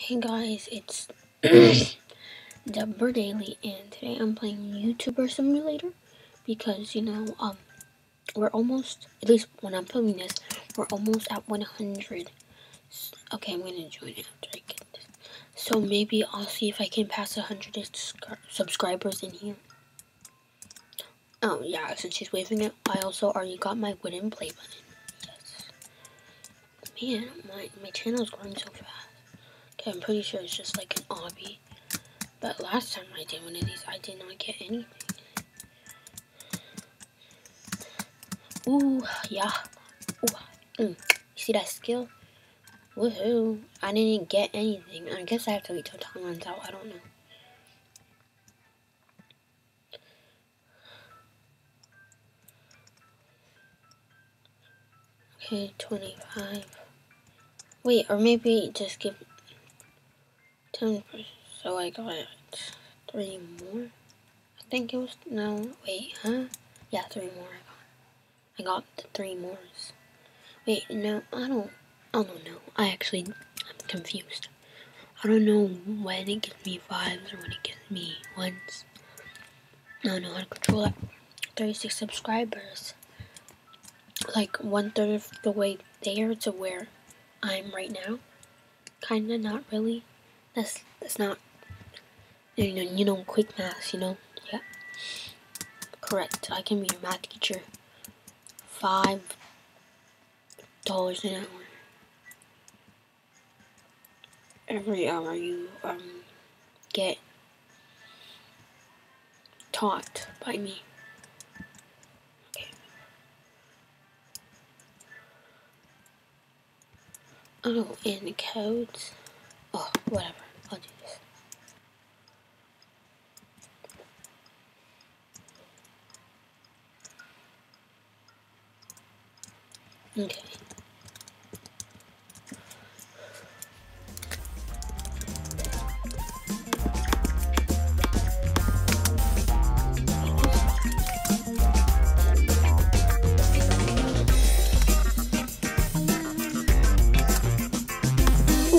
Hey guys, it's Deborah Daily, and today I'm playing YouTuber Simulator because you know, um, we're almost, at least when I'm filming this, we're almost at 100. Okay, I'm gonna join it after I get this. So maybe I'll see if I can pass 100 subscribers in here. Oh yeah, since she's waving it, I also already got my wooden play button. Yes. Man, my my channel is growing so fast. Okay, I'm pretty sure it's just like an obby. But last time I did one of these, I did not get anything. Ooh, yeah. Ooh, mm. See that skill? Woohoo. I didn't get anything. I guess I have to wait till time runs out. I don't know. Okay, 25. Wait, or maybe just give ten so I got three more. I think it was no wait, huh? Yeah, three more I got. I got the three mores. Wait, no, I don't I don't know. I actually I'm confused. I don't know when it gives me fives or when it gives me ones. I don't know how to control that. 36 subscribers. Like one third of the way there to where I'm right now. Kinda, not really. That's that's not you know you know quick math, you know? Yeah. Correct. I can be your math teacher. Five dollars an hour. Every hour you um get taught by me. Okay. Oh, and the codes. Oh, whatever. I'll do this. Okay.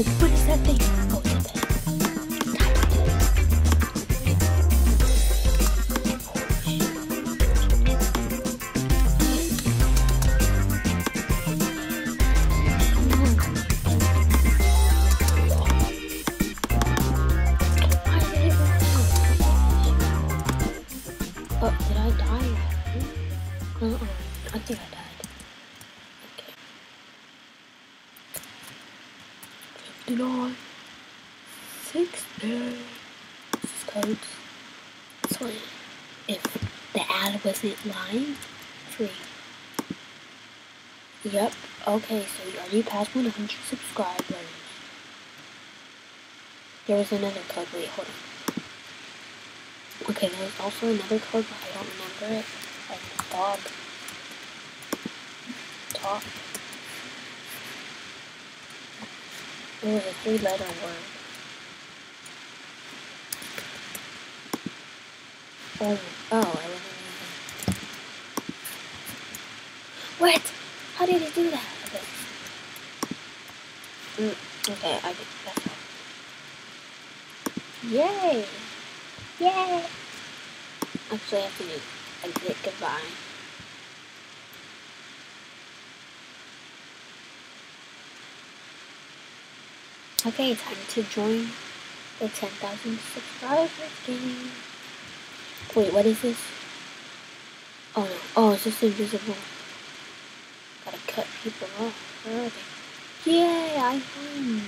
Ooh, what is that thing? 60. This is codes. So if the ad wasn't lying, free. Yep. Okay, so you already passed 100 subscribers. There was another code. Wait, hold on. Okay, there was also another code, but I don't remember it like dog. Talk. It was a three letter word. Oh, oh. What? How did he do that? Okay. Mm, okay, I did that. Yay! Yay! Actually, I have to do exit goodbye. Okay, time to join the 10,000 subscribers game. Wait, what is this? Oh no, oh, it's just invisible. Gotta cut people off. Where are they? Yay, I won!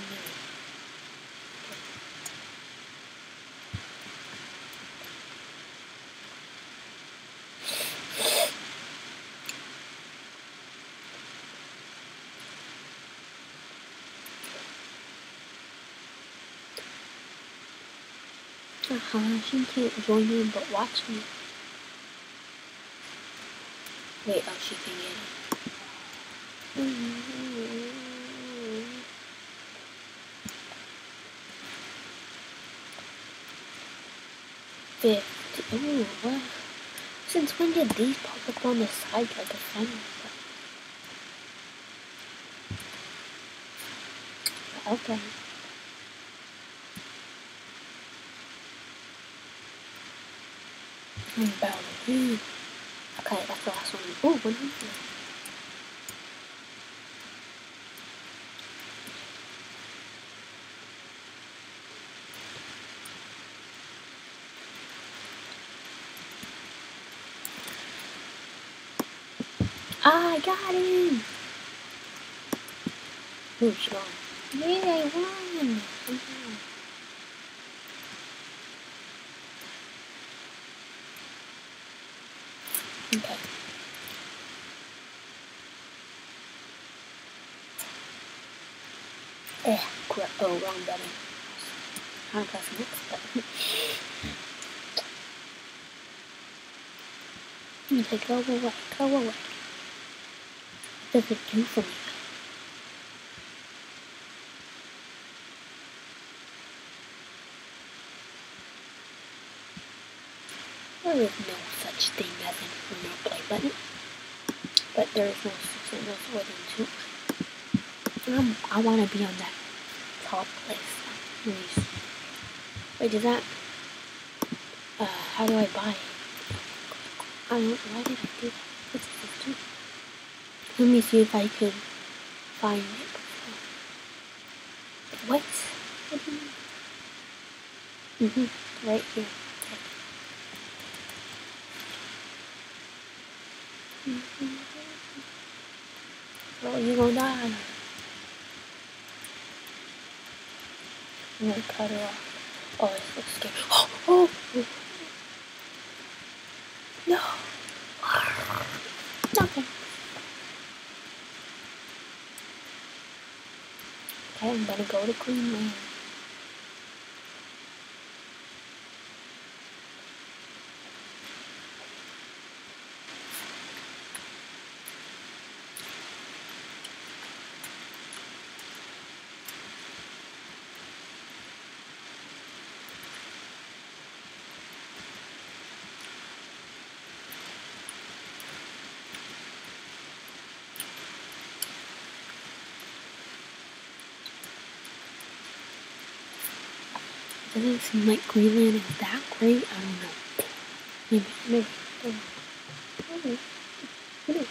Uh-huh, she can't join in but watch me. Wait, oh, she can get it. Fifty. What? Since when did these pop up on the side like a funnel? Okay. Okay, that's the last one. Oh, what is it? I got him! Who's gone? Yeah, I won! Eh, crap. Oh, wrong button. I'm next button. Okay, go away, go away. What does it do for me? There is no such thing as an remote play button, but there is no such thing as waiting to. Um, I want to be on that Wait, is that? Uh, how do I buy it? I don't. Why did I do that? What's? Let me see if I could find it. What? Mhm. Right here. Oh, you gonna die. I'm gonna cut her off. Oh, it's so scary. Oh, oh, oh. No. Nothing. Okay, I'm gonna go to Greenland. Doesn't seem like Greenland is that great. I don't know. Maybe, maybe. I. Maybe. Maybe.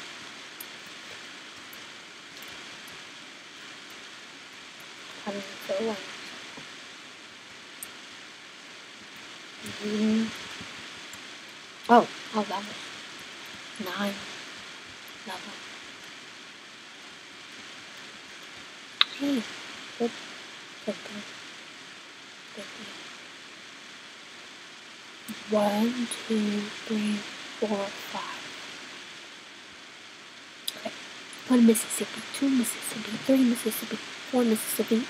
Mm. Oh, oh, that was nine level. Hey, good, good, good. One, two, three, four, five. Okay. One Mississippi, two Mississippi, three Mississippi, four Mississippi,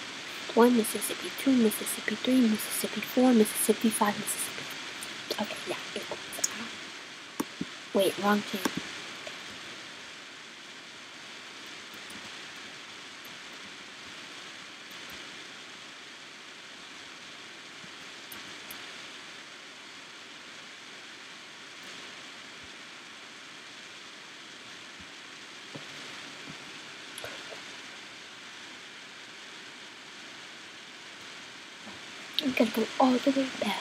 one Mississippi, two Mississippi, three Mississippi, four Mississippi, five Mississippi. Okay, yeah, equals. Wait, wrong thing. I'm gonna go all the way back.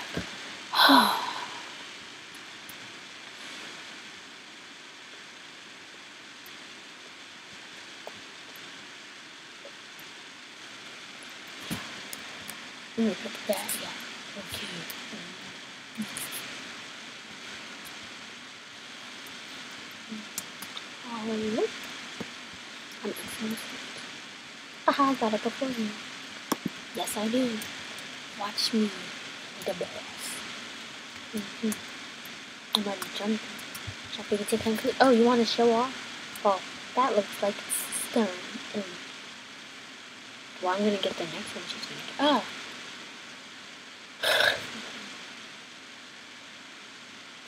Gonna put that, yeah. Okay. Oh, I'm excellent. I got it before you. Yes, I do. Watch me, the boss. Mm-hmm. I'm already jumping. Jumping into concrete. Oh, you want to show off? Well, that looks like stone. Mm. Well, I'm gonna get the next one she's gonna get. Ah!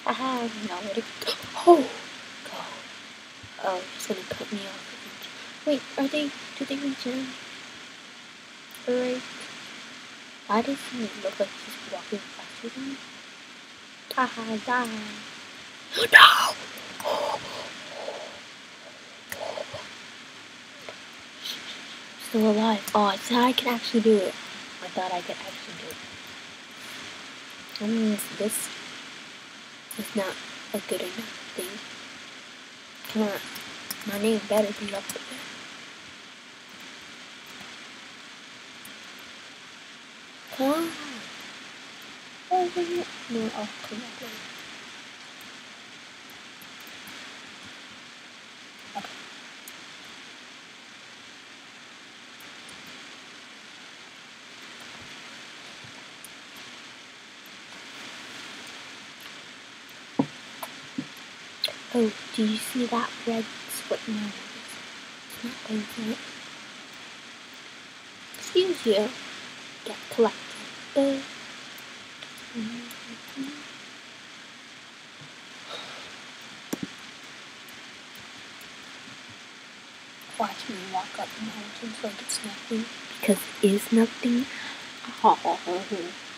Haha, now where to go? Oh! Go. Oh, she's gonna cut me off. Wait, are they, do they return? Alright. Why does he look like he's walking faster than me? Haha, die. No! Still alive. Oh, I thought I could actually do it. I thought I could actually do it. That means this is not a good enough thing. Come on. My name better be up there. Oh, no, oh, come on. Oh, do you see that red split? No, it's not. Excuse you. Get collected. Watch me walk up the mountains like it's nothing. Because it is nothing. Oh,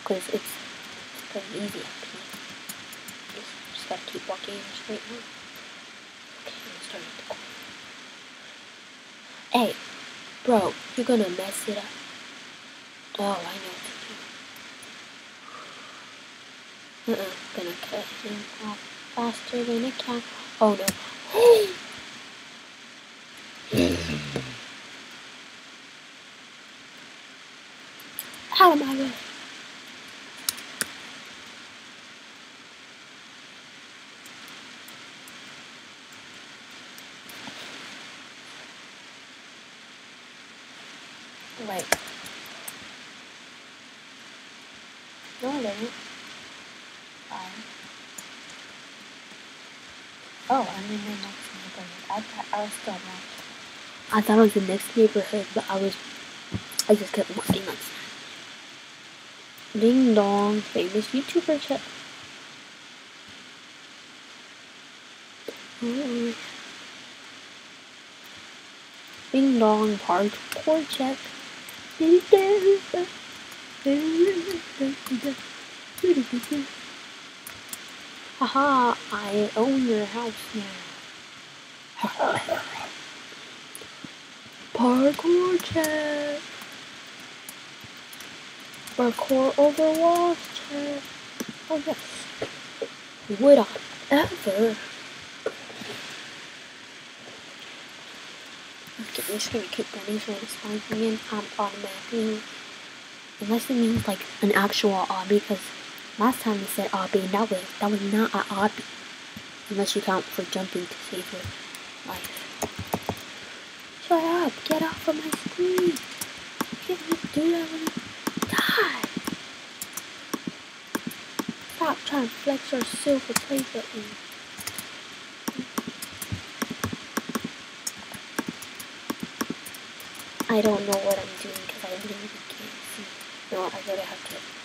because it's, it's pretty easy up here. Just, just gotta keep walking in a straight line. Hey, bro, you're gonna mess it up. Oh, I know what to do. Uh-uh, gonna cut him off faster than a cat. Oh no. Out of my way. Wait. No, I didn't. Fine. Oh, I'm in the next neighborhood. I thought I was still. I thought it was the next neighborhood, but I was. I just kept looking like Ding dong, famous YouTuber chat. Ding dong, parkour check. Haha, I own your house now. Parkour check. Parkour over walls check. Oh yes. Would I ever? Okay, I'm just gonna keep running so it spawns again um, automatically. Unless it means like an actual obby, because last time it said and that was, that was not an obby. Unless you count for jumping to save your life. Shut up! Get off of my screen! You can't do that when you die! Stop trying to flex your silver play button. I don't know what I'm doing because I really can't see. No, I gotta have to.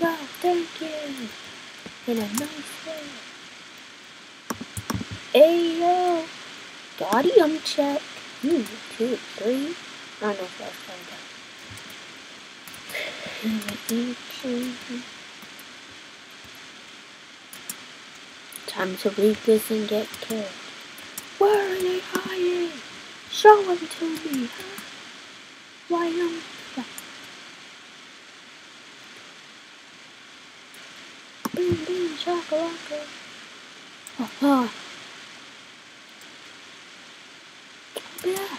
No, thank you! In a nice way. Hey yo! Guardian check. One, two, three. I don't know if that's going Time to read this and get killed. Where are they hiding? Show them to me, huh? Why don't Boom, boom, shakalaka. Ha ha. Yeah.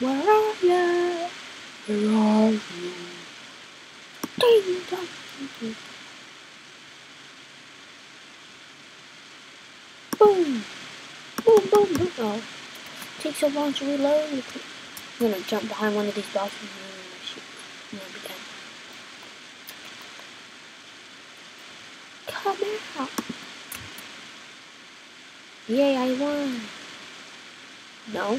Where are you? Where are you? Ding dong. Boom. Boom, boom, boom. Oh takes so long to reload. I'm gonna jump behind one of these boxes and shoot. And then be done. Yay, I won! No.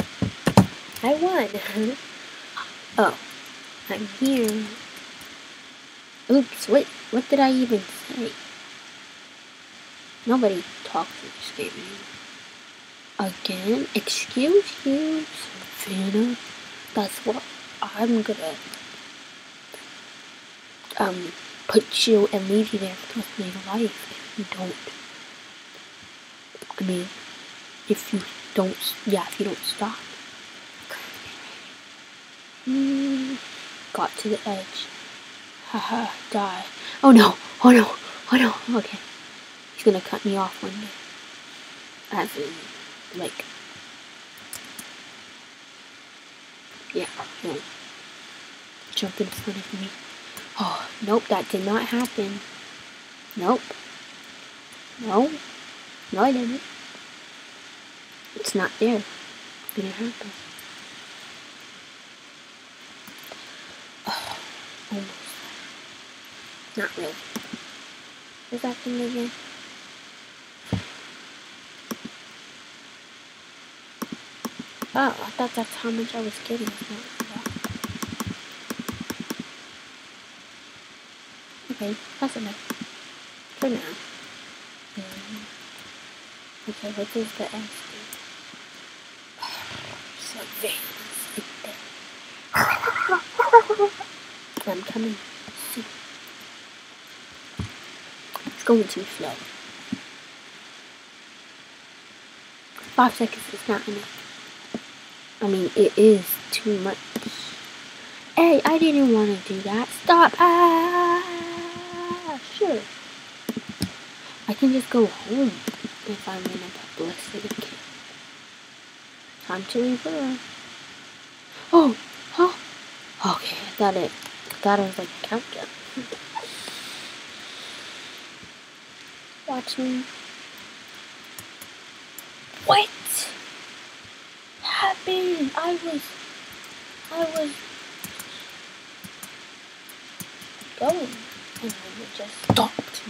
I won! oh. I'm here. Oops, what, what did I even say? Nobody talks in this game. Again? Excuse you, Savannah? That's what I'm gonna um put you and leave you there of your life if you don't. I mean, if you don't, yeah, if you don't stop. Got to the edge. Haha, die. Oh no, oh no, oh no, okay. He's gonna cut me off one day. As in, like, yeah, no. Jump in front of me. Oh, nope, that did not happen. Nope. No. No, I didn't. It's not there. It didn't happen. Oh, almost. Not really. What's that thing again? Oh, I thought that's how much I was getting. Okay, that's enough. For now. What the S do? so. I'm coming. It's going too slow. Five seconds is not enough. I mean, it is too much. Hey, I didn't want to do that. Stop. Ah, sure. I can just go home if I'm in a publicity kit. Time to leave her. Oh, oh. Okay, I thought it. I thought it was like a countdown. Watch me. What? happened? I was, I was going, and I just stopped.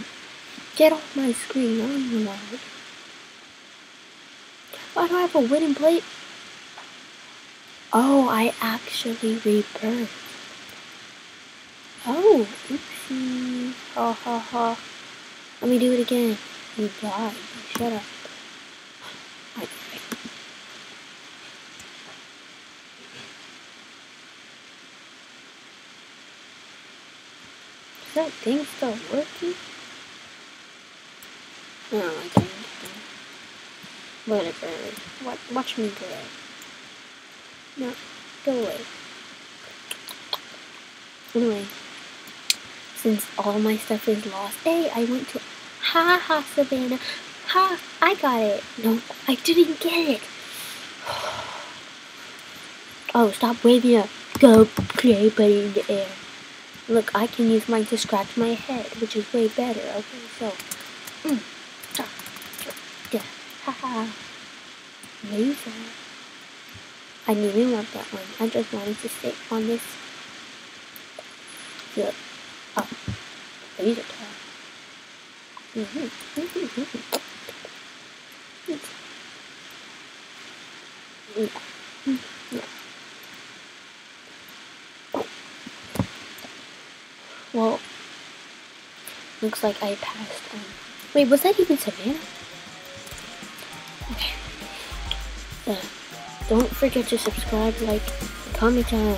Get off my screen, I'm loud. Why do I have a wooden plate? Oh, I actually rebirthed. Oh, oopsie. Ha ha ha. Let me do it again. You died. Shut up. I that thing still working? No, I can't. Whatever. Watch, watch me go. No, go away. Anyway, since all my stuff is lost, hey, I went to. Ha ha, Savannah. Ha, I got it. No, I didn't get it. Oh, stop waving a go play buddy in the air. Look, I can use mine to scratch my head, which is way better. Okay, so. Mm, haha. Laser. I didn't even want that one. I just wanted to sit on this. Yeah. Oh, laser tag. Mm-hmm. Yeah. Mm-hmm. Yeah. Well, looks like I passed. Um, wait, was that even Savannah? Okay. Uh, don't forget to subscribe, like, comment on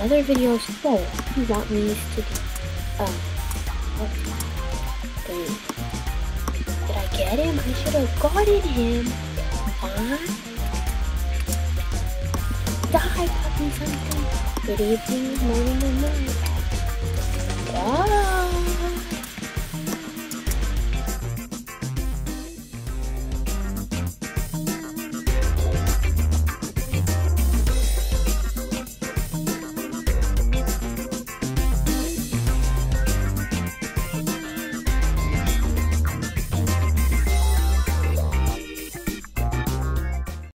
other videos Whoa, you want me to do. Um, okay. Did I get him? I should have gotten him. Huh? Die, puppy, something. Good evening, morning, and night.